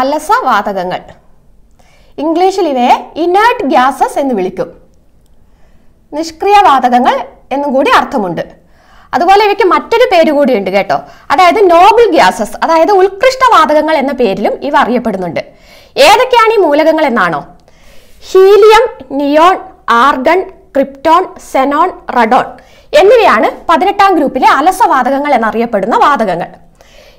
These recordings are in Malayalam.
അലസവാതകങ്ങൾ. ഇംഗ്ലീഷിൽ ഇവയെ ഇനേർട്ട് ഗ്യാസസ് എന്ന് വിളിക്കും. നിഷ്ക്രിയ വാതകങ്ങൾ എന്നും കൂടി അർത്ഥമുണ്ട്. അതുപോലെ ഇവയ്ക്ക് മറ്റൊരു പേര് കൂടിയുണ്ട് കേട്ടോ. അതായത് നോബിൾ ഗ്യാസസ് അതായത് ഉത്കൃഷ്ട വാതകങ്ങൾ എന്ന പേരിലും ഇവ അറിയപ്പെടുന്നുണ്ട്. ഏതൊക്കെയാണ് ഈ മൂലകങ്ങൾ എന്നാണോ? Helium neon argon krypton xenon radon എന്നിവയാണ് പതിനെട്ടാം ഗ്രൂപ്പിലെ അലസവാതകങ്ങൾ എന്നറിയപ്പെടുന്ന വാതകങ്ങൾ.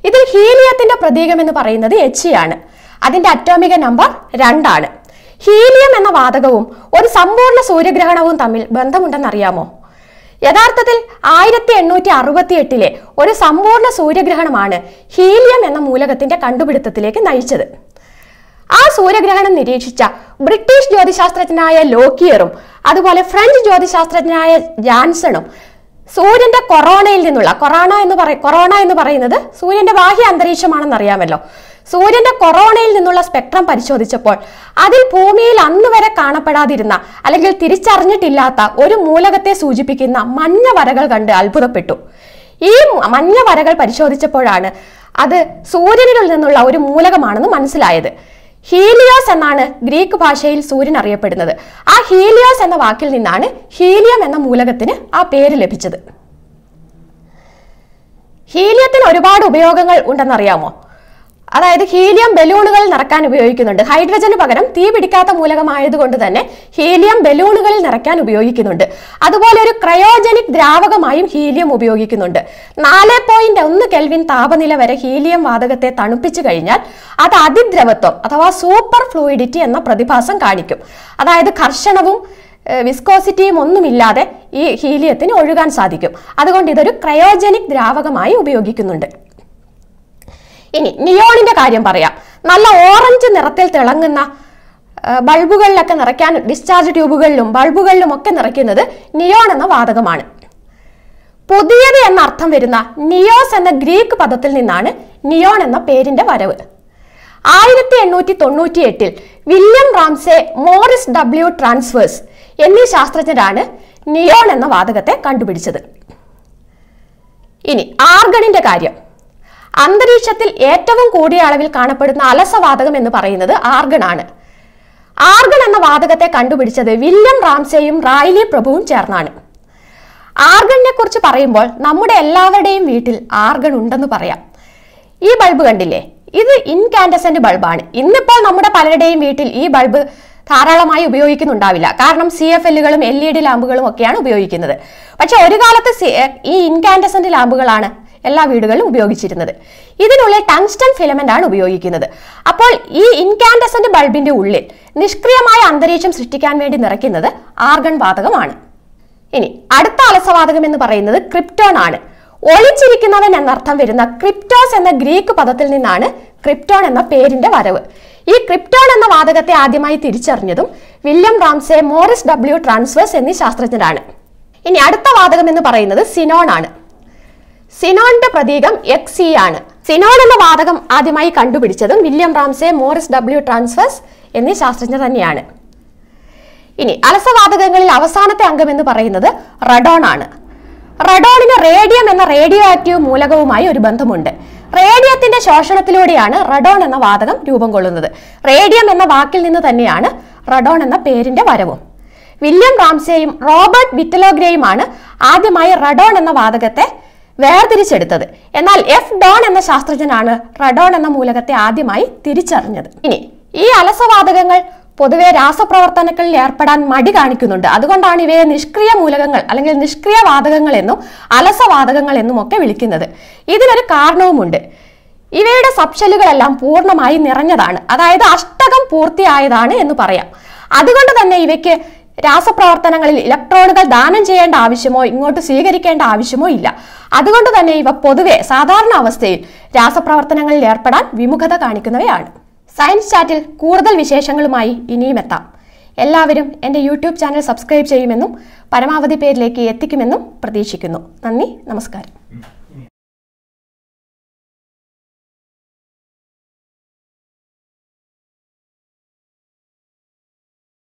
ഇതിൽ ഹീലിയത്തിന്റെ പ്രതീകം എന്ന് പറയുന്നത് എച്ച് ആണ്. അതിന്റെ അറ്റോമിക നമ്പർ രണ്ടാണ്. ഹീലിയം എന്ന വാതകവും ഒരു സമ്പൂർണ സൂര്യഗ്രഹണവും തമ്മിൽ ബന്ധമുണ്ടെന്നറിയാമോ യഥാർത്ഥത്തിൽ ആയിരത്തി എണ്ണൂറ്റി അറുപത്തി എട്ടിലെ ഒരു സമ്പൂർണ സൂര്യഗ്രഹണമാണ് ഹീലിയം എന്ന മൂലകത്തിന്റെ കണ്ടുപിടുത്തത്തിലേക്ക് നയിച്ചത്. ആ സൂര്യഗ്രഹണം നിരീക്ഷിച്ച ബ്രിട്ടീഷ് ജ്യോതിശാസ്ത്രജ്ഞനായ ലോക്കിയറും അതുപോലെ ഫ്രഞ്ച് ജ്യോതിശാസ്ത്രജ്ഞനായ ജാൻസണും സൂര്യന്റെ കൊറോണയിൽ നിന്നുള്ള കൊറോണ എന്ന് പറ കൊറോണ എന്ന് പറയുന്നത് സൂര്യന്റെ ബാഹ്യ അന്തരീക്ഷമാണെന്ന് അറിയാമല്ലോ. സൂര്യന്റെ കൊറോണയിൽ നിന്നുള്ള സ്പെക്ട്രം പരിശോധിച്ചപ്പോൾ അതിൽ ഭൂമിയിൽ അന്ന് വരെ കാണപ്പെടാതിരുന്ന അല്ലെങ്കിൽ തിരിച്ചറിഞ്ഞിട്ടില്ലാത്ത ഒരു മൂലകത്തെ സൂചിപ്പിക്കുന്ന മഞ്ഞ വരകൾ കണ്ട് അത്ഭുതപ്പെട്ടു. ഈ മഞ്ഞ വരകൾ പരിശോധിച്ചപ്പോഴാണ് അത് സൂര്യനിൽ നിന്നുള്ള ഒരു മൂലകമാണെന്ന് മനസ്സിലായത്. ഹീലിയോസ് എന്നാണ് ഗ്രീക്ക് ഭാഷയിൽ സൂര്യൻ അറിയപ്പെടുന്നത്. ആ ഹീലിയോസ് എന്ന വാക്കിൽ നിന്നാണ് ഹീലിയം എന്ന മൂലകത്തിന് ആ പേര് ലഭിച്ചത്. ഹീലിയത്തിന് ഒരുപാട് ഉപയോഗങ്ങൾ ഉണ്ടെന്നറിയാമോ? അതായത് ഹീലിയം ബലൂണുകളിൽ നിറക്കാൻ ഉപയോഗിക്കുന്നുണ്ട്. ഹൈഡ്രജന് പകരം തീ പിടിക്കാത്ത മൂലകമായതുകൊണ്ട് തന്നെ ഹീലിയം ബലൂണുകളിൽ നിറയ്ക്കാൻ ഉപയോഗിക്കുന്നുണ്ട്. അതുപോലെ ഒരു ക്രയോജനിക് ദ്രാവകമായും ഹീലിയം ഉപയോഗിക്കുന്നുണ്ട്. നാല് പോയിന്റ് ഒന്ന് കെൽവിൻ താപനില വരെ ഹീലിയം വാതകത്തെ തണുപ്പിച്ചു കഴിഞ്ഞാൽ അത് അതിദ്രവത്വം അഥവാ സൂപ്പർ ഫ്ലൂയിഡിറ്റി എന്ന പ്രതിഭാസം കാണിക്കും. അതായത് കർഷണവും വിസ്കോസിറ്റിയും ഒന്നുമില്ലാതെ ഈ ഹീലിയത്തിന് ഒഴുകാൻ സാധിക്കും. അതുകൊണ്ട് ഇതൊരു ക്രയോജനിക് ദ്രാവകമായി ഉപയോഗിക്കുന്നുണ്ട്. ഇനി നിയോണിന്റെ കാര്യം പറയാം. നല്ല ഓറഞ്ച് നിറത്തിൽ തിളങ്ങുന്ന ബൾബുകളിലൊക്കെ നിറയ്ക്കാൻ ഡിസ്ചാർജ് ട്യൂബുകളിലും ബൾബുകളിലും ഒക്കെ നിറയ്ക്കുന്നത് നിയോൺ എന്ന വാതകമാണ്. പുതിയത് എന്ന അർത്ഥം വരുന്ന നിയോസ് എന്ന ഗ്രീക്ക് പദത്തിൽ നിന്നാണ് നിയോൺ എന്ന പേരിന്റെ വരവ്. ആയിരത്തി എണ്ണൂറ്റി തൊണ്ണൂറ്റി എട്ടിൽ വില്യം റാംസെ മോറിസ് ഡബ്ല്യു ട്രാൻസ്ഫേഴ്സ് എന്നീ ശാസ്ത്രജ്ഞരാണ് നിയോൺ എന്ന വാതകത്തെ കണ്ടുപിടിച്ചത്. ഇനി ആർഗണിന്റെ കാര്യം. അന്തരീക്ഷത്തിൽ ഏറ്റവും കൂടിയ അളവിൽ കാണപ്പെടുന്ന അലസവാതകം എന്ന് പറയുന്നത് ആർഗൺ ആണ്. ആർഗൺ എന്ന വാതകത്തെ കണ്ടുപിടിച്ചത് വില്യം റാംസേയും റായ്ലി പ്രഭുവും ചേർന്നാണ്. ആർഗണിനെ കുറിച്ച് പറയുമ്പോൾ നമ്മുടെ എല്ലാവരുടെയും വീട്ടിൽ ആർഗൺ ഉണ്ടെന്ന് പറയാം. ഈ ബൾബ് കണ്ടില്ലേ? ഇത് ഇൻകാൻഡസന്റ് ബൾബാണ്. ഇന്നിപ്പോൾ നമ്മുടെ പലരുടെയും വീട്ടിൽ ഈ ബൾബ് ധാരാളമായി ഉപയോഗിക്കുന്നുണ്ടാവില്ല. കാരണം സി എഫ് എല്ലുകളും എൽ ഇ ഡി ലാമ്പുകളും ഒക്കെയാണ് ഉപയോഗിക്കുന്നത്. പക്ഷെ ഒരു കാലത്ത് ഈ ഇൻകാൻഡസന്റ് ലാമ്പുകളാണ് എല്ലാ വീടുകളിലും ഉപയോഗിച്ചിരുന്നത്. ഇതിനുള്ളിൽ ടങ്സ്റ്റൺ ഫിലമെന്റ് ആണ് ഉപയോഗിക്കുന്നത്. അപ്പോൾ ഈ ഇൻകാൻഡസന്റ് ബൾബിന്റെ ഉള്ളിൽ നിഷ്ക്രിയമായ അന്തരീക്ഷം സൃഷ്ടിക്കാൻ വേണ്ടി നിറയ്ക്കുന്നത് ആർഗൺ വാതകമാണ്. ഇനി അടുത്ത അലസവാതകം എന്ന് പറയുന്നത് ക്രിപ്റ്റോൺ ആണ്. ഒളിച്ചിരിക്കുന്നവൻ എന്നർത്ഥം വരുന്ന ക്രിപ്റ്റോസ് എന്ന ഗ്രീക്ക് പദത്തിൽ നിന്നാണ് ക്രിപ്റ്റോൺ എന്ന പേരിന്റെ വരവ്. ഈ ക്രിപ്റ്റോൺ എന്ന വാതകത്തെ ആദ്യമായി തിരിച്ചറിഞ്ഞതും William Ramsay Morris W Travers എന്നീ ശാസ്ത്രജ്ഞരാണ്. ഇനി അടുത്ത വാതകം എന്ന് പറയുന്നത് സിനോൺ ആണ്. സിനോണിന്റെ പ്രതീകം എക്സ് ഇ ആണ്. സിനോൺ എന്ന വാതകം ആദ്യമായി കണ്ടുപിടിച്ചതും വില്യം റാംസെ മോറിസ് ഡബ്ല്യു ട്രാൻസ്ഫേഴ്സ് എന്നീ ശാസ്ത്രജ്ഞർ തന്നെയാണ്. ഇനി അലസവാതകങ്ങളിൽ അവസാനത്തെ അംഗം എന്ന് പറയുന്നത് റഡോൺ ആണ്. റഡോണിന് റേഡിയം എന്ന റേഡിയോ ആക്റ്റീവ് മൂലകവുമായി ഒരു ബന്ധമുണ്ട്. റേഡിയത്തിന്റെ ശോഷണത്തിലൂടെയാണ് റഡോൺ എന്ന വാതകം രൂപം കൊള്ളുന്നത്. റേഡിയം എന്ന വാക്കിൽ നിന്ന് തന്നെയാണ് റഡോൺ എന്ന പേരിന്റെ വരവും. വില്യം റാംസെയും റോബർട്ട് വിറ്റലോഗ്രേയുമാണ് ആദ്യമായി റഡോൺ എന്ന വാതകത്തെ വേർതിരിച്ചെടുത്തത്. എന്നാൽ എഫ് ഡോൺ എന്ന ശാസ്ത്രജ്ഞനാണ് റഡോൺ എന്ന മൂലകത്തെ ആദ്യമായി തിരിച്ചറിഞ്ഞത്. ഇനി ഈ അലസവാതകങ്ങൾ പൊതുവെ രാസപ്രവർത്തനങ്ങളിൽ ഏർപ്പെടാൻ മടി കാണിക്കുന്നുണ്ട്. അതുകൊണ്ടാണ് ഇവയെ നിഷ്ക്രിയ മൂലകങ്ങൾ അല്ലെങ്കിൽ നിഷ്ക്രിയ വാതകങ്ങൾ എന്നും അലസവാതകങ്ങൾ എന്നും ഒക്കെ വിളിക്കുന്നത്. ഇതിനൊരു കാരണവുമുണ്ട്. ഇവയുടെ സബ്ഷെല്ലുകളെല്ലാം പൂർണമായി നിറഞ്ഞതാണ്. അതായത് അഷ്ടകം പൂർത്തിയായതാണ് എന്ന് പറയാം. അതുകൊണ്ട് തന്നെ ഇവയ്ക്ക് രാസപ്രവർത്തനങ്ങളിൽ ഇലക്ട്രോണുകൾ ദാനം ചെയ്യേണ്ട ആവശ്യമോ ഇങ്ങോട്ട് സ്വീകരിക്കേണ്ട ആവശ്യമോ ഇല്ല. അതുകൊണ്ട് തന്നെ ഇവ പൊതുവെ സാധാരണ അവസ്ഥയിൽ രാസപ്രവർത്തനങ്ങളിൽ ഏർപ്പെടാൻ വിമുഖത കാണിക്കുന്നവയാണ്. സയൻസ് ചാറ്റിൽ കൂടുതൽ വിശേഷങ്ങളുമായി ഇനിയും എത്താം. എല്ലാവരും എന്റെ യൂട്യൂബ് ചാനൽ സബ്സ്ക്രൈബ് ചെയ്യുമെന്നും പരമാവധി പേരിലേക്ക് എത്തിക്കുമെന്നും പ്രതീക്ഷിക്കുന്നു. നന്ദി നമസ്കാരം.